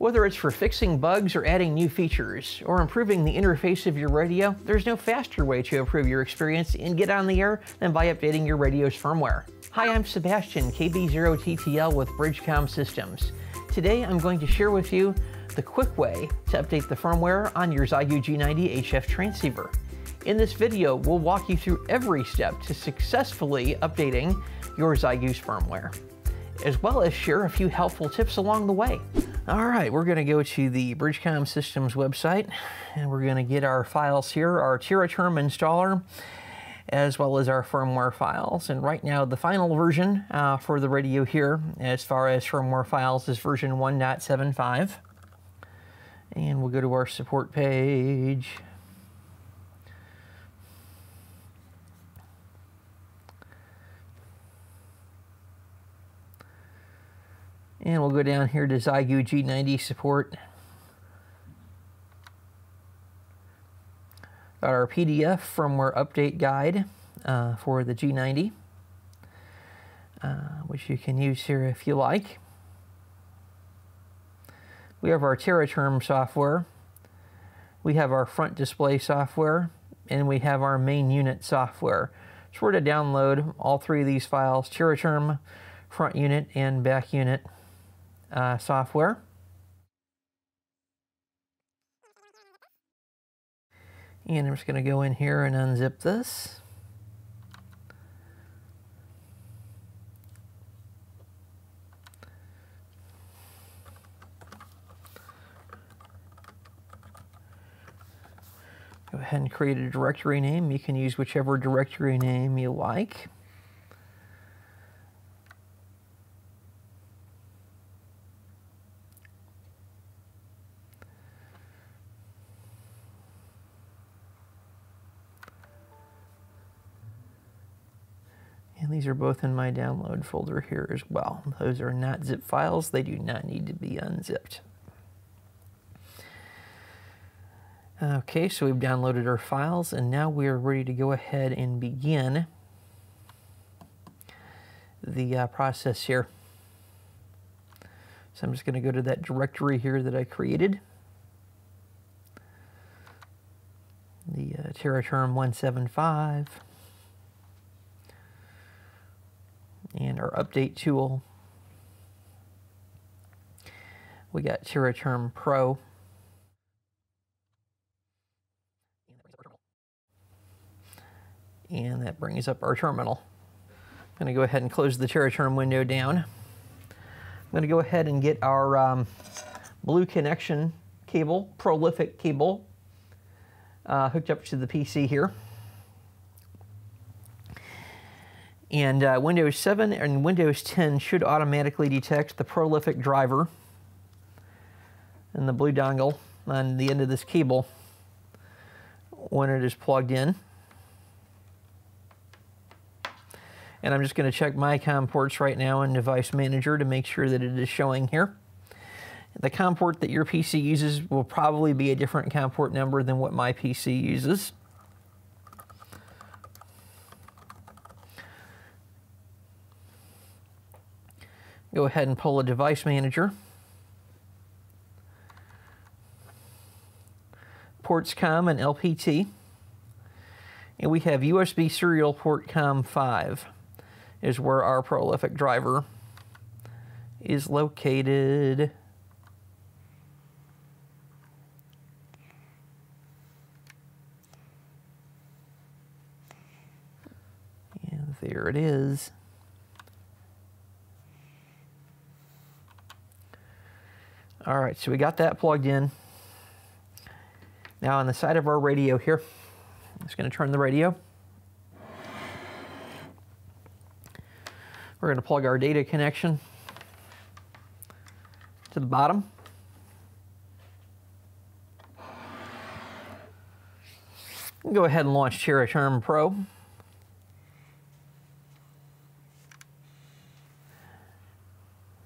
Whether it's for fixing bugs or adding new features, or improving the interface of your radio, there's no faster way to improve your experience and get on the air than by updating your radio's firmware. Hi, I'm Sebastian, KB0TTL with Bridgecom Systems. Today I'm going to share with you the quick way to update the firmware on your Xiegu G90 HF transceiver. In this video, we'll walk you through every step to successfully updating your Xiegu's firmware, as well as share a few helpful tips along the way. All right, we're gonna go to the Bridgecom Systems website and we're gonna get our files here, our TeraTerm installer, as well as our firmware files. And right now, the final version uh, for the radio here, as far as firmware files, is version 1.75. And we'll go to our support page. And we'll go down here to Xiegu G90 support. Got our PDF firmware update guide uh, for the G90, uh, which you can use here if you like. We have our TeraTerm software. We have our front display software, and we have our main unit software. So we're to download all three of these files, TeraTerm, front unit, and back unit uh, software. And I'm just going to go in here and unzip this. Go ahead and create a directory name. You can use whichever directory name you like. These are both in my download folder here as well. Those are not zip files. They do not need to be unzipped. Okay, so we've downloaded our files and now we are ready to go ahead and begin the uh, process here. So I'm just going to go to that directory here that I created. The uh, TeraTerm 175. And our update tool. We got TeraTerm Pro. And that brings up our terminal. I'm going to go ahead and close the TeraTerm window down. I'm going to go ahead and get our um, blue connection cable, prolific cable, uh, hooked up to the PC here. And uh, Windows 7 and Windows 10 should automatically detect the prolific driver and the blue dongle on the end of this cable when it is plugged in. And I'm just going to check my COM ports right now in Device Manager to make sure that it is showing here. The COM port that your PC uses will probably be a different COM port number than what my PC uses. Go ahead and pull a device manager. Ports COM and LPT. And we have USB serial port COM 5 is where our prolific driver is located. And there it is. All right, so we got that plugged in. Now on the side of our radio here, I'm just going to turn the radio. We're going to plug our data connection to the bottom. Go ahead and launch TeraTerm Pro.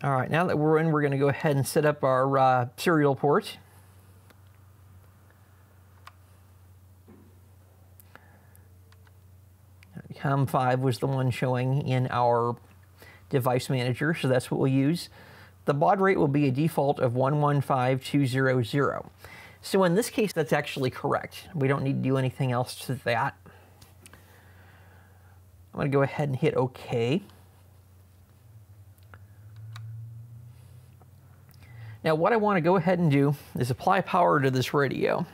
All right, now that we're in, we're going to go ahead and set up our uh, serial port. COM5 was the one showing in our device manager, so that's what we'll use. the baud rate will be a default of 115200. So in this case, that's actually correct. We don't need to do anything else to that. I'm going to go ahead and hit OK. Now what I want to go ahead and do is apply power to this radio.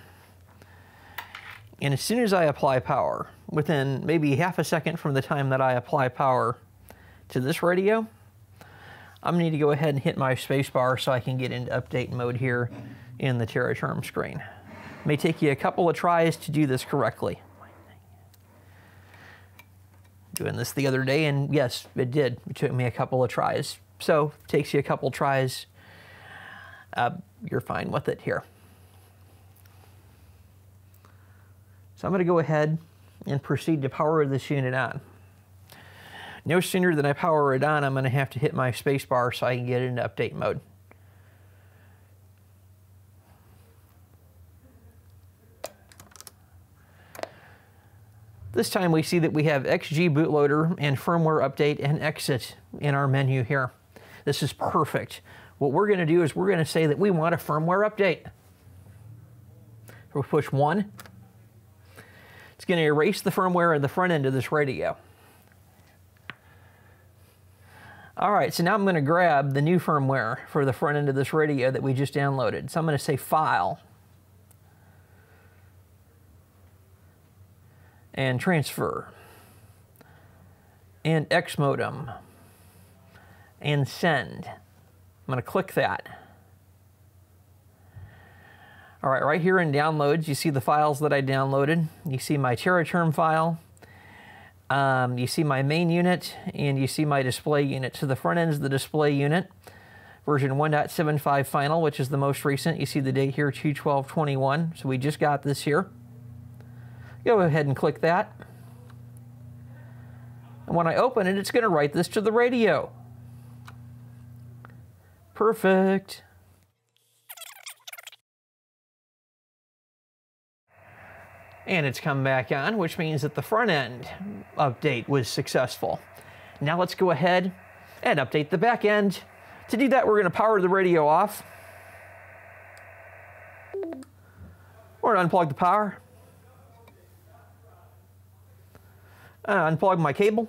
And as soon as I apply power, within maybe half a second from the time that I apply power to this radio, I'm going to need to go ahead and hit my spacebar so I can get into update mode here in the TeraTerm screen. It may take you a couple of tries to do this correctly. Doing this the other day, and yes, it did. It took me a couple of tries. So, takes you a couple tries. Uh, you're fine with it here. So I'm going to go ahead and proceed to power this unit on. No sooner than I power it on, I'm going to have to hit my spacebar so I can get into update mode. This time we see that we have XG bootloader and firmware update and exit in our menu here. This is perfect. What we're going to do is we're going to say that we want a firmware update. We'll push one. It's going to erase the firmware in the front end of this radio. All right, so now I'm going to grab the new firmware for the front end of this radio that we just downloaded. So I'm going to say File and Transfer and X Modem and Send. I'm going to click that. All right, right here in Downloads, you see the files that I downloaded. You see my TeraTerm file, um, you see my main unit and you see my display unit. So the front end is the display unit, version 1.75 final, which is the most recent. You see the date here, 21221. So we just got this here. Go ahead and click that. And when I open it, it's going to write this to the radio. Perfect. and it's come back on, which means that the front end update was successful. Now let's go ahead and update the back end. To do that, we're going to power the radio off. Or unplug the power. Uh, unplug my cable.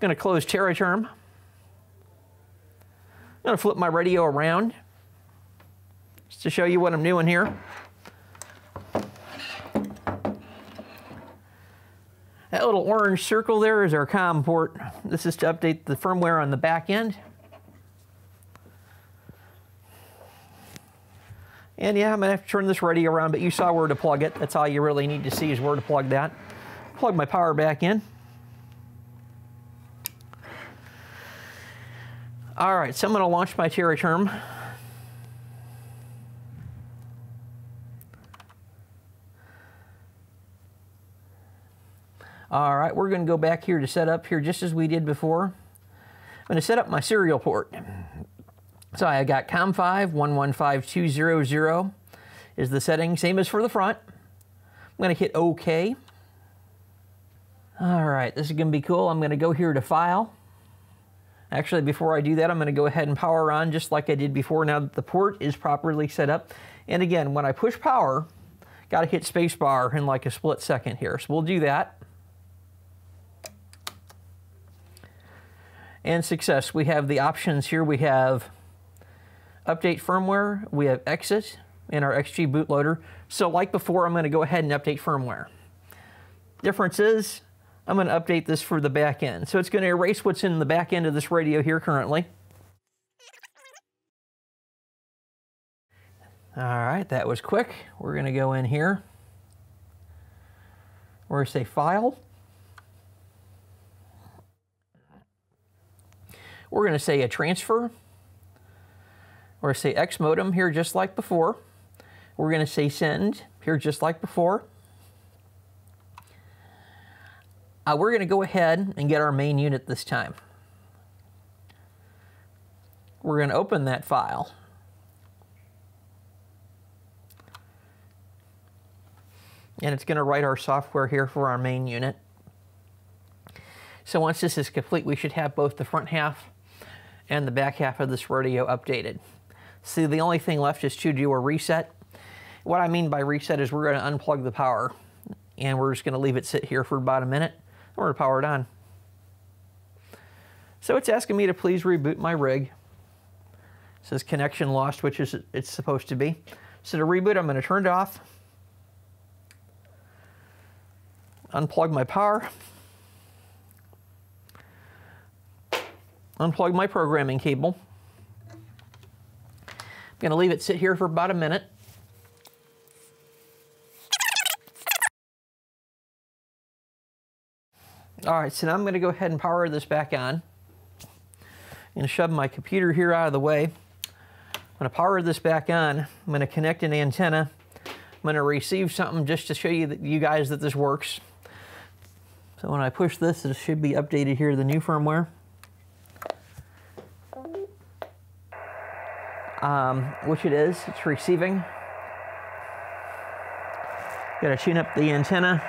Going to close TeraTerm. Going to flip my radio around just to show you what I'm doing here. That little orange circle there is our COM port. This is to update the firmware on the back end. And yeah, I'm gonna have to turn this radio around, but you saw where to plug it. That's all you really need to see is where to plug that. Plug my power back in. All right, so I'm gonna launch my TeraTerm. All right, we're going to go back here to set up here just as we did before. I'm going to set up my serial port. So I got COM5 115200 is the setting, same as for the front. I'm going to hit OK. All right, this is going to be cool. I'm going to go here to File. Actually, before I do that, I'm going to go ahead and power on just like I did before now that the port is properly set up. And again, when I push power, got to hit spacebar in like a split second here. So we'll do that. and success. We have the options here. We have update firmware, we have exit in our XG bootloader. So like before, I'm going to go ahead and update firmware. Difference is I'm going to update this for the back end. So it's going to erase what's in the back end of this radio here currently. All right, that was quick. We're going to go in here. We're going to say File, We're going to say a transfer. We're going to say X modem here just like before. We're going to say send here just like before. Uh, we're going to go ahead and get our main unit this time. We're going to open that file. And it's going to write our software here for our main unit. So once this is complete, we should have both the front half and the back half of this radio updated. See, the only thing left is to do a reset. What I mean by reset is we're going to unplug the power and we're just going to leave it sit here for about a minute. We're going to power it on. So it's asking me to please reboot my rig. It says connection lost, which is it's supposed to be. So to reboot, I'm going to turn it off. Unplug my power. Unplug my programming cable. I'm going to leave it sit here for about a minute. All right, so now I'm going to go ahead and power this back on. I'm going to shove my computer here out of the way. I'm going to power this back on. I'm going to connect an antenna. I'm going to receive something just to show you, that, you guys that this works. So when I push this, it should be updated here the new firmware. Um, which it is, it's receiving. Got to tune up the antenna.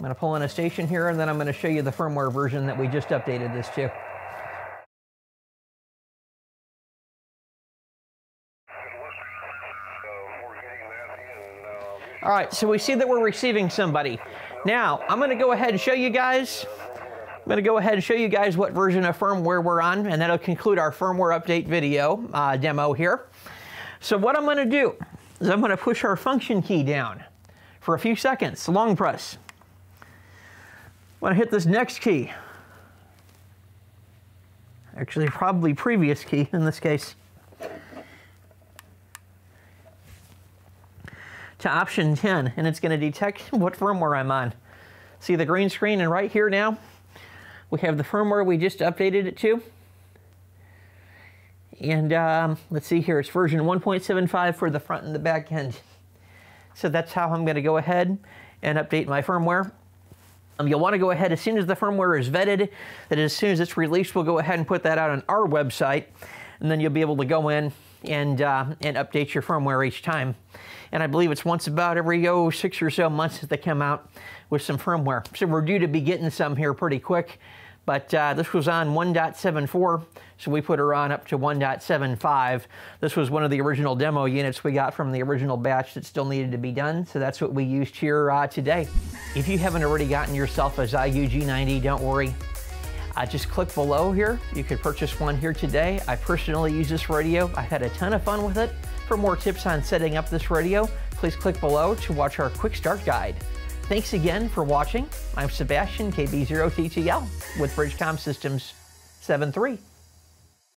I'm going to pull in a station here and then I'm going to show you the firmware version that we just updated this to. All right, so we see that we're receiving somebody. Now, I'm gonna go ahead and show you guys, I'm gonna go ahead and show you guys what version of firmware we're on, and that'll conclude our firmware update video uh, demo here. So what I'm gonna do is I'm gonna push our function key down for a few seconds, long press. I'm gonna hit this next key. Actually, probably previous key in this case. to option 10 and it's going to detect what firmware I'm on. See the green screen and right here now we have the firmware we just updated it to. And um, let's see here, it's version 1.75 for the front and the back end. So that's how I'm going to go ahead and update my firmware. Um, you'll want to go ahead as soon as the firmware is vetted, that as soon as it's released, we'll go ahead and put that out on our website, and then you'll be able to go in and, uh, and update your firmware each time. And I believe it's once about every oh, six or so months that they come out with some firmware. So we're due to be getting some here pretty quick. But uh, this was on 1.74, so we put her on up to 1.75. This was one of the original demo units we got from the original batch that still needed to be done, so that's what we used here uh, today. If you haven't already gotten yourself a Xiegu G90, don't worry. Uh, just click below here. You could purchase one here today. I personally use this radio. I've had a ton of fun with it. For more tips on setting up this radio, please click below to watch our quick start guide. Thanks again for watching. I'm Sebastian, KB0TTL with Bridgecom Systems 73.